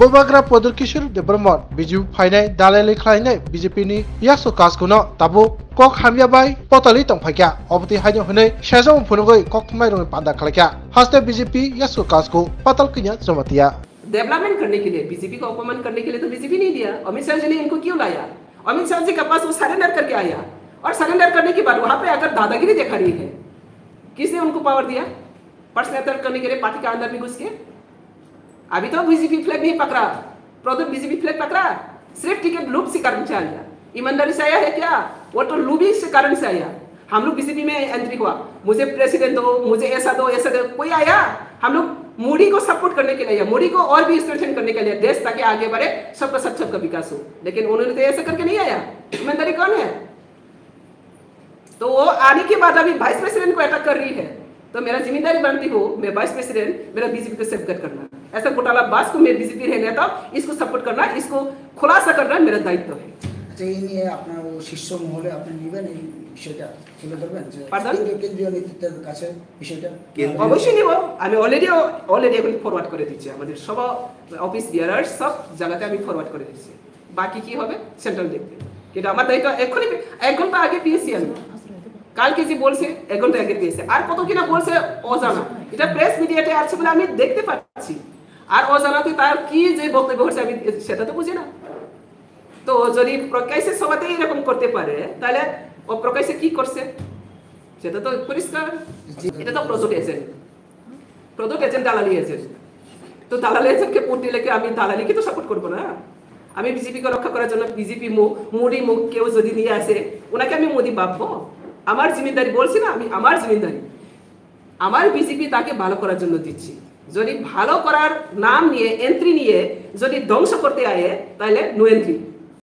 बोबाग्रा प्रदर किशोर देब्रमन बिजु फाइनाय दालायलै खालायनाय बिजेपिनि यासो कासकुनो ताबु कक हामियाबाय पतली तंफाइका अबति हाइनो हनै सेजौ फुनुगै कक माइरंनि पान्दा खालायका हास्ते बिजेपि यासो कासको पतल किnya जमतिया डेवलपमेंट करने के लिए बीजेपी को अपमान करने के लिए तो बीजेपी नहीं दिया। अमित शाह जी ने इनको क्यों लाया? अमित शाह जी के पास वो सरेंडर करके आया। और सरेंडर करने के बाद वहाँ पे अगर दादागिरी दिखा रही है। किसने उनको पावर दिया? पर्सनल करने के लिए पार्टी के अंदर में घुस के? अभी तो बीजेपी फ्लैग नहीं पकड़ा। प्रोदर बीजेपी फ्लैग पकड़ा। सिर्फ़ टिकट लूप से कारण से आया। ईमानदारी से आया है क्या? वो तो लूबी से कारण से आया। हम लोग बीजेपी में एंट्री हुआ। मुझे प्रेसिडेंट दो, मुझे ऐसा दो ऐसा दो। कोई आया? हम लोग मोदी को सपोर्ट करने के लिए मोदी को और भी स्ट्रेंथन करने के लिए देश ताकि आगे बढ़े, सबका सब सबका विकास हो। लेकिन उन्होंने तो ऐसा करके नहीं आया। ईमानदारी कौन है? तो वो आने के बाद अभी वाइस प्रेसिडेंट को अटैक कर रही है। तो मेरा ज़िम्मेदारी बनती हो, मैं वाइस प्रेसिडेंट मेरा बीजेपी को सेफगार्ड करना। ऐसा घोटाला बास को मैं बीजेपी रहने था इसको सपोर्ट करना इसको खुलासा करना मेरा दायित्व है আচ্ছা এই নিয়ে আপনার ও শীর্ষ মহলে আপনি নেবেন এই বিষয়টা তুলে ধরবেন যে Pardon? কেন্দ্রীয় কেন্দ্রীয় নেতৃত্বের কাছে বিষয়টা অবশ্যই নিব আমি অলরেডি অলরেডি এখন ফরওয়ার্ড করে দিচ্ছি আমাদের সব অফিস বিয়ারার সব জায়গাতে আমি ফরওয়ার্ড করে দিচ্ছি বাকি কি হবে সেন্ট্রাল দেখবে কিন্তু আমার দায়িত্ব এক্ষুনি এক ঘন্টা আগে পেয়েছি আমি কালকে যে বলছে এক ঘন্টা আগে পেয়েছে আর কত কিনা বলছে অজানা এটা প্রেস মিডিয়াতে আছে বলে আমি দেখতে পাচ্ছি আর অজানাতে তার কি যে বক্তব্য হচ্ছে আমি সেটা তো বুঝি না। তো যদি প্রকাশ্যে সবাতে এরকম করতে পারে তাহলে ও প্রকাশ্যে কি করছে? সেটা তো পরিষ্কার। এটা তো প্রজেক্ট এজেন্ট প্রজেক্ট এজেন্ট দালালি এজেন্ট তো দালালি এজেন্টকে ভোট দিলে আমি দালালিকে তো সাপোর্ট করব না। আমি বিজেপিকে রক্ষা করার জন্য বিজেপি মুখ মোদি মুখ কেউ যদি নিয়ে আসে ওনাকে আমি মোদি ভাববো। আমার জিম্মেদারি বলছি না আমি আমার জিম্মেদারি। আমার বিজেপি তাকে ভালো করার জন্য দিচ্ছি। যদি ভালো করার নাম নিয়ে এন্ট্রি নিয়ে যদি ধ্বংস করতে আয়ে তাহলে নো এন্ট্রি